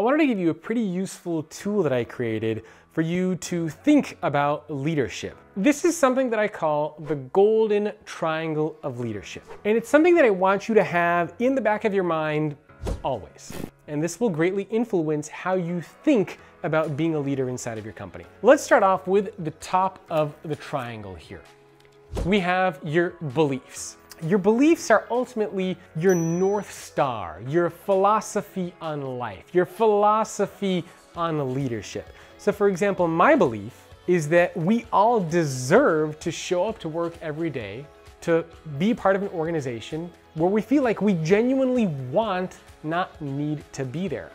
I wanted to give you a pretty useful tool that I created for you to think about leadership. This is something that I call the golden triangle of leadership. And it's something that I want you to have in the back of your mind always. And this will greatly influence how you think about being a leader inside of your company. Let's start off with the top of the triangle here. We have your beliefs. Your beliefs are ultimately your North Star, your philosophy on life, your philosophy on leadership. So, for example, my belief is that we all deserve to show up to work every day, to be part of an organization where we feel like we genuinely want, not need to be there.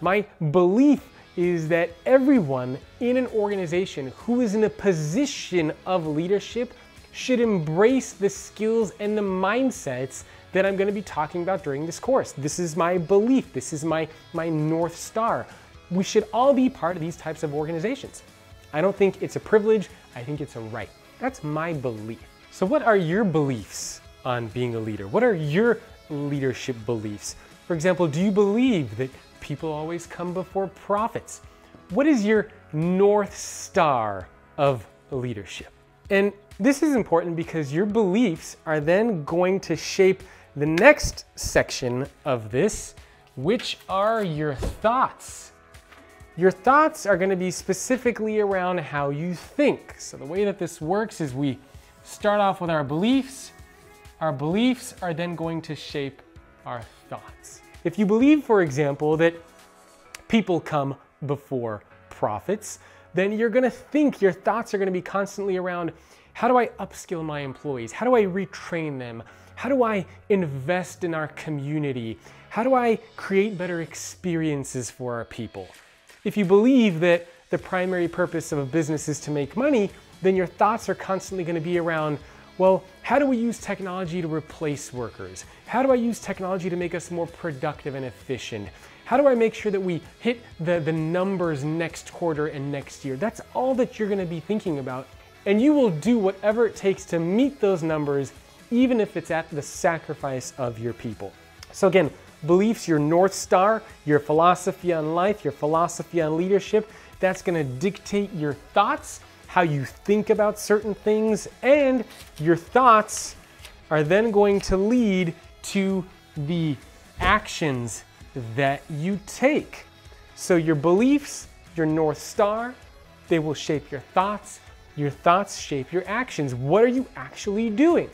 My belief is that everyone in an organization who is in a position of leadership should embrace the skills and the mindsets that I'm going to be talking about during this course. This is my belief. This is my, my North Star. We should all be part of these types of organizations. I don't think it's a privilege. I think it's a right. That's my belief. So what are your beliefs on being a leader? What are your leadership beliefs? For example, do you believe that people always come before profits? What is your North Star of leadership? And this is important because your beliefs are then going to shape the next section of this, which are your thoughts. Your thoughts are going to be specifically around how you think. So the way that this works is we start off with our beliefs. Our beliefs are then going to shape our thoughts. If you believe, for example, that people come before profits, then you're to think, your thoughts are to be constantly around how do I upskill my employees? How do I retrain them? How do I invest in our community? How do I create better experiences for our people? If you believe that the primary purpose of a business is to make money, then your thoughts are constantly to be around well, how do we use technology to replace workers? How do I use technology to make us more productive and efficient? How do I make sure that we hit the, the numbers next quarter and next year? That's all that you're going to be thinking about and you will do whatever it takes to meet those numbers, even if it's at the sacrifice of your people. So again, beliefs, your North Star, your philosophy on life, your philosophy on leadership, that's gonna dictate your thoughts, how you think about certain things, and your thoughts are then going to lead to the actions that you take. So your beliefs, your North Star, they will shape your thoughts, your thoughts shape your actions. What are you actually doing?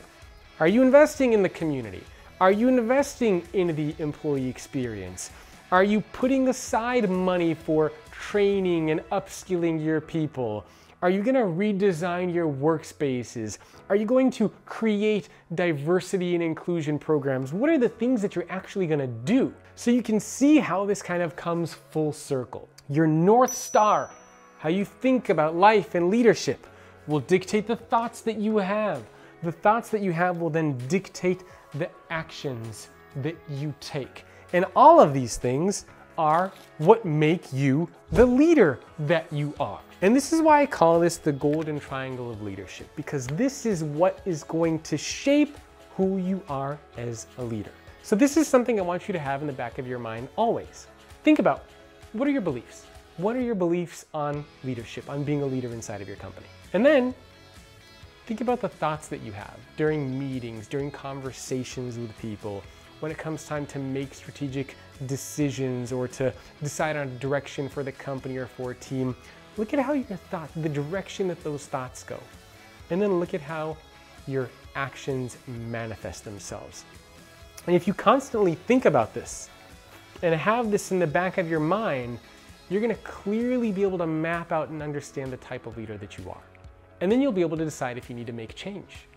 Are you investing in the community? Are you investing in the employee experience? Are you putting aside money for training and upskilling your people? Are you going to redesign your workspaces? Are you going to create diversity and inclusion programs? What are the things that you're actually going to do? So you can see how this kind of comes full circle. Your North Star, how you think about life and leadership, will dictate the thoughts that you have. The thoughts that you have will then dictate the actions that you take. And all of these things are what make you the leader that you are. And this is why I call this the golden triangle of leadership, because this is what is going to shape who you are as a leader. So this is something I want you to have in the back of your mind always. Think about what are your beliefs? What are your beliefs on leadership, on being a leader inside of your company? And then think about the thoughts that you have during meetings, during conversations with people, when it comes time to make strategic decisions or to decide on a direction for the company or for a team. Look at how your thoughts, the direction that those thoughts go. And then look at how your actions manifest themselves. And if you constantly think about this and have this in the back of your mind, you're going to clearly be able to map out and understand the type of leader that you are. And then you'll be able to decide if you need to make change.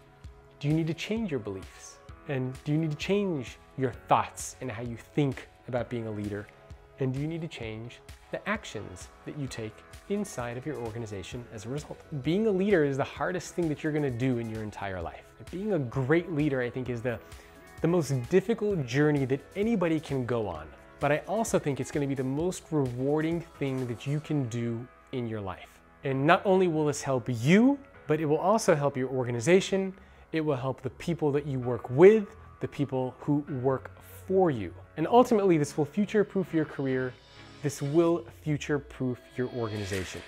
Do you need to change your beliefs? And do you need to change your thoughts and how you think about being a leader? And do you need to change the actions that you take inside of your organization as a result? Being a leader is the hardest thing that you're gonna do in your entire life. Being a great leader, I think, is the, the most difficult journey that anybody can go on. But I also think it's gonna be the most rewarding thing that you can do in your life. And not only will this help you, but it will also help your organization. It will help the people that you work with, the people who work for you. And ultimately, this will future proof your career. This will future proof your organization.